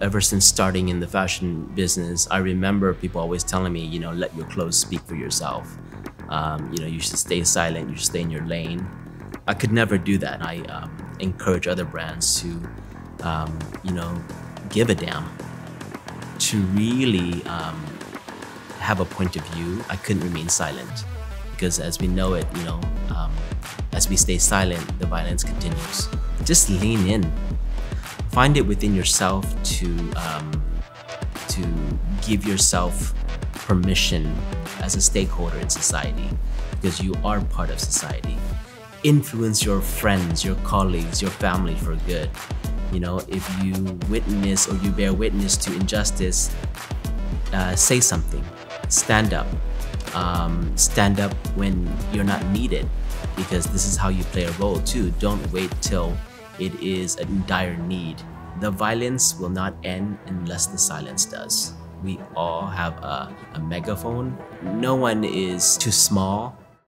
Ever since starting in the fashion business, I remember people always telling me, you know, let your clothes speak for yourself. Um, you know, you should stay silent, you should stay in your lane. I could never do that. I um, encourage other brands to, um, you know, give a damn, to really um, have a point of view. I couldn't remain silent because, as we know it, you know, um, as we stay silent, the violence continues. Just lean in find it within yourself to um, to give yourself permission as a stakeholder in society because you are part of society. Influence your friends your colleagues your family for good. You know if you witness or you bear witness to injustice uh, say something. Stand up. Um, stand up when you're not needed because this is how you play a role too. Don't wait till it is a dire need. The violence will not end unless the silence does. We all have a, a megaphone. No one is too small